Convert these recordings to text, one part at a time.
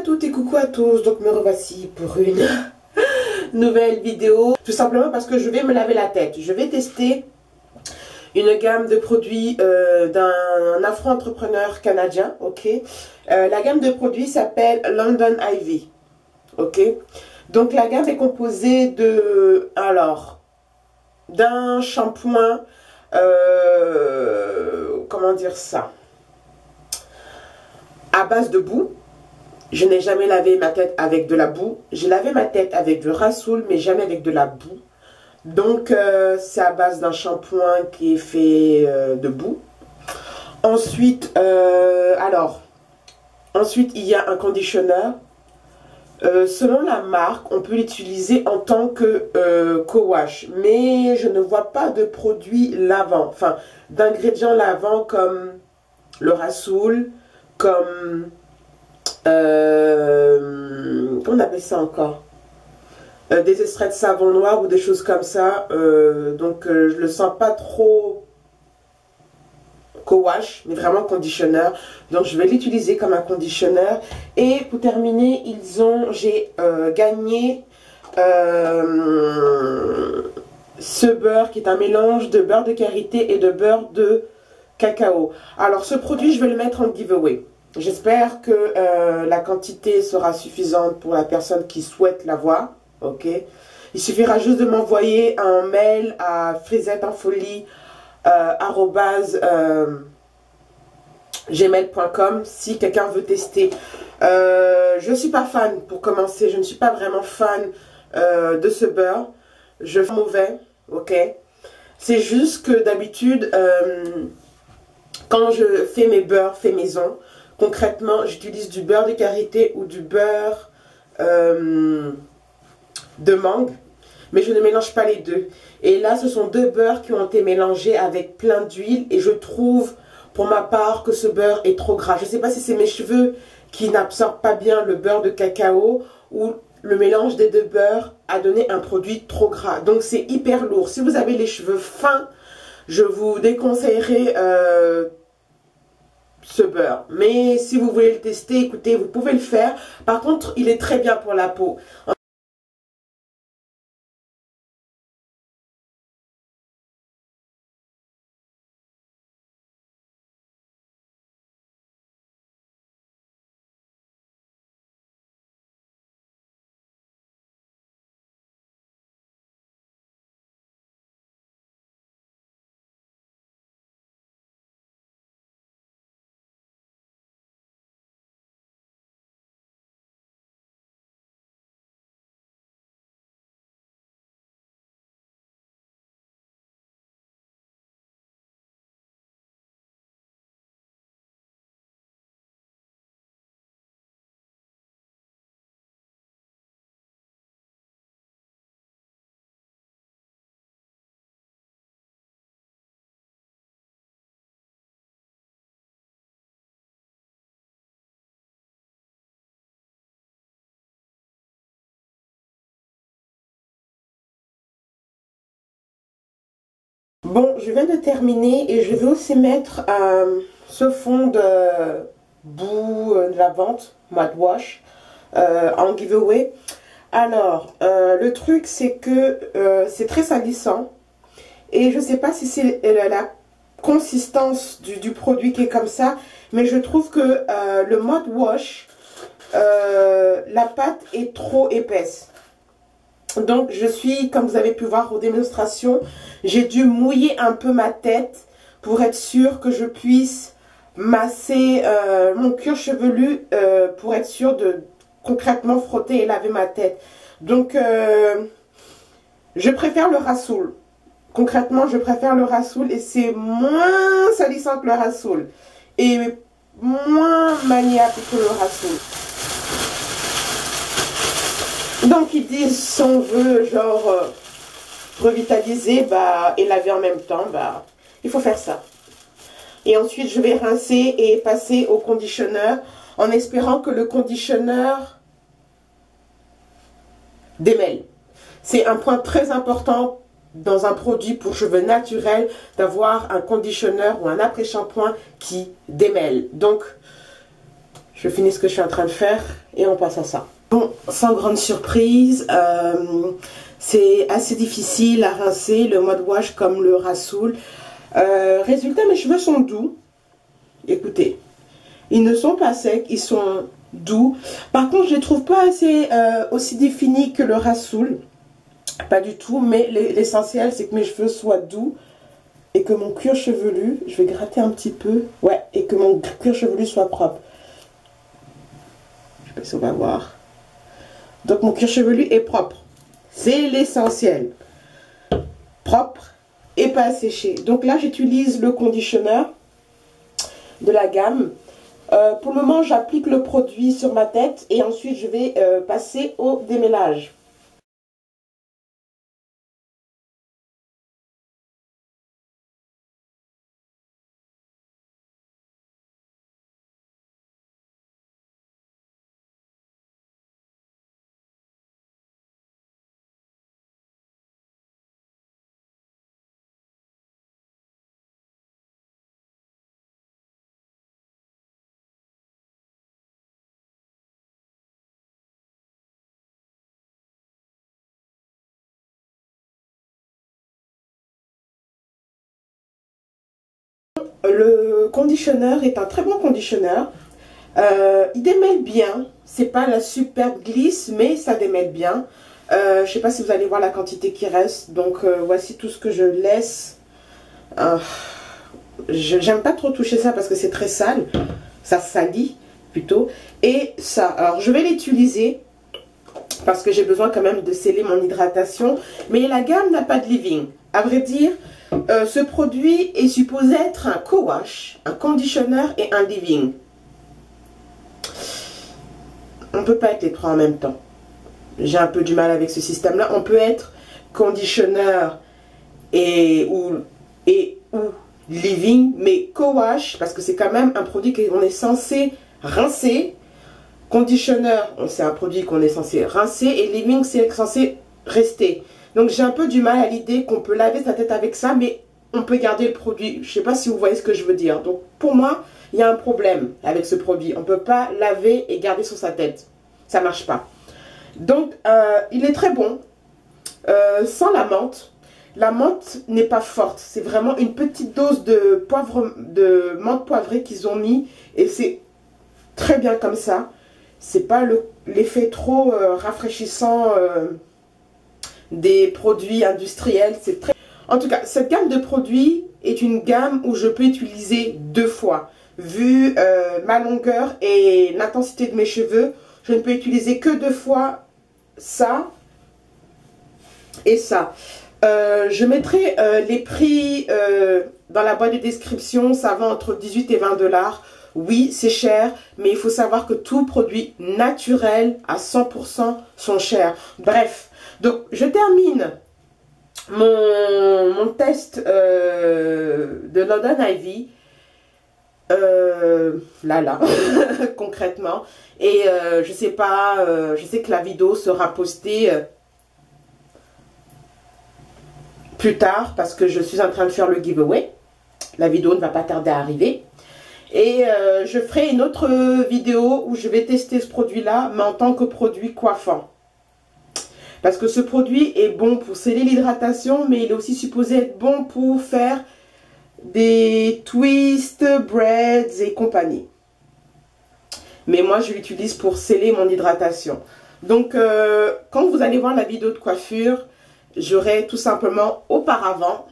toutes et coucou à tous, donc me revoici pour une nouvelle vidéo. Tout simplement parce que je vais me laver la tête. Je vais tester une gamme de produits euh, d'un afro-entrepreneur canadien, ok? Euh, la gamme de produits s'appelle London Ivy, ok? Donc la gamme est composée de, alors, d'un shampoing, euh, comment dire ça, à base de boue, je n'ai jamais lavé ma tête avec de la boue. J'ai lavé ma tête avec du rasoul, mais jamais avec de la boue. Donc, euh, c'est à base d'un shampoing qui est fait euh, de boue. Ensuite, euh, alors, ensuite, il y a un conditionneur. selon la marque, on peut l'utiliser en tant que co-wash. Mais je ne vois pas de produits lavants, enfin, d'ingrédients lavants comme le rasoul, comme euh, on appelle ça encore euh, Des extraits de savon noir ou des choses comme ça. Euh, donc je le sens pas trop co-wash, mais vraiment conditionneur. Donc je vais l'utiliser comme un conditionneur. Et pour terminer, ils ont, j'ai gagné ce beurre qui est un mélange de beurre de karité et de beurre de cacao. Alors ce produit, je vais le mettre en giveaway. J'espère que euh, la quantité sera suffisante pour la personne qui souhaite l'avoir. Ok? Il suffira juste de m'envoyer un mail à frisettenfolie euh, euh, si quelqu'un veut tester. je ne suis pas fan pour commencer. Je ne suis pas vraiment fan de ce beurre. Je fais mauvais. Ok? C'est juste que d'habitude, quand je fais mes beurres fait maison, Concrètement, j'utilise du beurre de karité ou du beurre euh, de mangue, mais je ne mélange pas les deux. Et là, ce sont deux beurres qui ont été mélangés avec plein d'huile et je trouve, pour ma part, que ce beurre est trop gras. Je ne sais pas si c'est mes cheveux qui n'absorbent pas bien le beurre de cacao ou le mélange des deux beurres a donné un produit trop gras. Donc c'est hyper lourd. Si vous avez les cheveux fins, je vous déconseillerais euh, ce beurre. Mais si vous voulez le tester, écoutez, vous pouvez le faire. Par contre, il est très bien pour la peau. Bon, je viens de terminer et je vais aussi mettre euh, ce fond de boue euh, de la vente, Mad Wash, euh, en giveaway. Alors, le truc c'est que c'est très salissant et je ne sais pas si c'est la consistance du, produit qui est comme ça, mais je trouve que le Mud Wash, la pâte est trop épaisse. Donc, je suis, comme vous avez pu voir aux démonstrations, j'ai dû mouiller un peu ma tête pour être sûr que je puisse masser euh, mon cuir chevelu euh, pour être sûr de concrètement frotter et laver ma tête. Donc, euh, je préfère le rasoul. Concrètement, je préfère le rasoul et c'est moins salissant que le rasoul. Et moins maniable que le rasoul. Donc ils disent si on veut genre euh, revitaliser bah, et laver en même temps, bah, il faut faire ça. Et ensuite je vais rincer et passer au conditionneur en espérant que le conditionneur démêle. C'est un point très important dans un produit pour cheveux naturels d'avoir un conditionneur ou un après-shampoing qui démêle. Donc je finis ce que je suis en train de faire et on passe à ça. Bon, sans grande surprise, euh, c'est assez difficile à rincer le mode wash comme le Rasoul. Euh, résultat, mes cheveux sont doux. Écoutez, ils ne sont pas secs, ils sont doux. Par contre, je ne les trouve pas assez euh, aussi définis que le Rasoul. Pas du tout, mais l'essentiel, c'est que mes cheveux soient doux et que mon cuir chevelu, je vais gratter un petit peu, ouais, et que mon cuir chevelu soit propre. Je sais pas si on va voir. Donc mon cuir chevelu est propre. C'est l'essentiel. Propre et pas asséché. Donc là, j'utilise le conditionneur de la gamme. Euh, pour le moment, j'applique le produit sur ma tête et ensuite je vais euh, passer au démêlage. Le conditionneur est un très bon conditionneur. Euh, il démêle bien. C'est pas la superbe glisse, mais ça démêle bien. Euh, je sais pas si vous allez voir la quantité qui reste. Donc euh, voici tout ce que je laisse. J'aime pas trop toucher ça parce que c'est très sale. Ça salit plutôt. Et ça, alors je vais l'utiliser parce que j'ai besoin quand même de sceller mon hydratation. Mais la gamme n'a pas de living. À vrai dire, euh, ce produit est supposé être un co-wash, un conditionneur et un living. On ne peut pas être les trois en même temps. J'ai un peu du mal avec ce système-là. On peut être conditionneur et ou, et, ou living, mais co-wash, parce que c'est quand même un produit qu'on est censé rincer. Conditionneur, c'est un produit qu'on est censé rincer. Et living, c'est censé rester. Donc j'ai un peu du mal à l'idée qu'on peut laver sa tête avec ça, mais on peut garder le produit. Je ne sais pas si vous voyez ce que je veux dire. Donc pour moi, il y a un problème avec ce produit. On ne peut pas laver et garder sur sa tête. Ça ne marche pas. Donc euh, il est très bon. Euh, sans la menthe. La menthe n'est pas forte. C'est vraiment une petite dose de, poivre, de menthe poivrée qu'ils ont mis. Et c'est très bien comme ça. C'est pas l'effet trop euh, rafraîchissant des produits industriels. C'est très... En tout cas, cette gamme de produits est une gamme où je peux utiliser deux fois. Vu euh, ma longueur et l'intensité de mes cheveux, je ne peux utiliser que deux fois ça et ça. Euh, je mettrai euh, les prix dans la boîte de description. Ça va entre 18 et 20 dollars. Oui, c'est cher, mais il faut savoir que tous produits naturels à 100% sont chers. Bref, donc, je termine mon, test euh, de London Ivy. Euh, là, là, concrètement. Et euh, je sais pas, je sais que la vidéo sera postée plus tard parce que je suis en train de faire le giveaway. La vidéo ne va pas tarder à arriver. Et je ferai une autre vidéo où je vais tester ce produit-là, mais en tant que produit coiffant. Parce que ce produit est bon pour sceller l'hydratation, mais il est aussi supposé être bon pour faire des twists, breads et compagnie. Mais moi, je l'utilise pour sceller mon hydratation. Donc, euh, quand vous allez voir la vidéo de coiffure, j'aurais tout simplement auparavant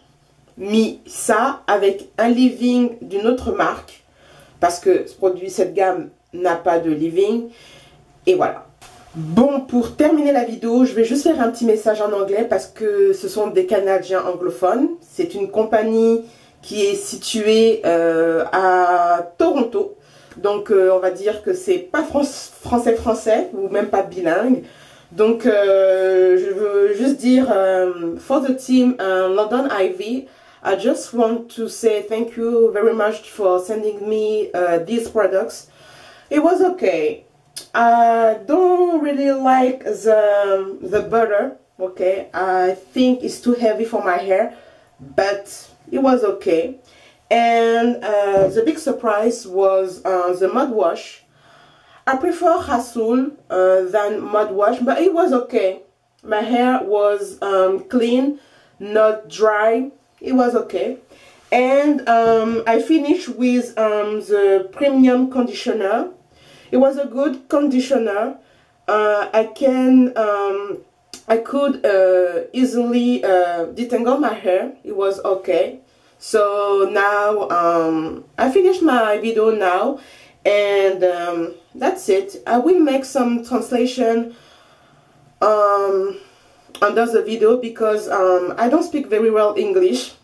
mis ça avec un living d'une autre marque. Parce que ce produit, cette gamme n'a pas de living. Et voilà. Bon, pour terminer la vidéo, je vais juste faire un petit message en anglais parce que ce sont des Canadiens anglophones. C'est une compagnie qui est située euh, à Toronto. Donc, euh, on va dire que c'est pas français-français ou même pas bilingue. Donc, euh, je veux juste dire, for the team London Ivy, I just want to say thank you very much for sending me uh, these products. It was okay. I don't really like the, the butter, okay? I think it's too heavy for my hair, but it was okay. And uh, the big surprise was uh, the mud wash. I prefer Rasool uh, than wash, but it was okay. My hair was um, clean, not dry. It was okay. And um, I finished with um, the premium conditioner. It was a good conditioner. Uh, I can, um, I could uh, easily uh, detangle my hair. It was okay. So now um, I finished my video now and um, that's it I will make some translation um, under the video because um, I don't speak very well English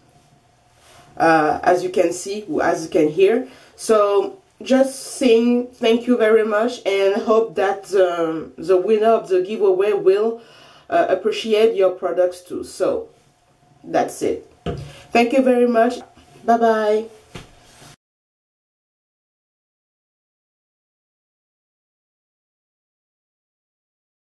uh, as you can see as you can hear so just saying thank you very much and hope that the, the winner of the giveaway will uh, appreciate your products too. So that's it. Thank you very much. Bye bye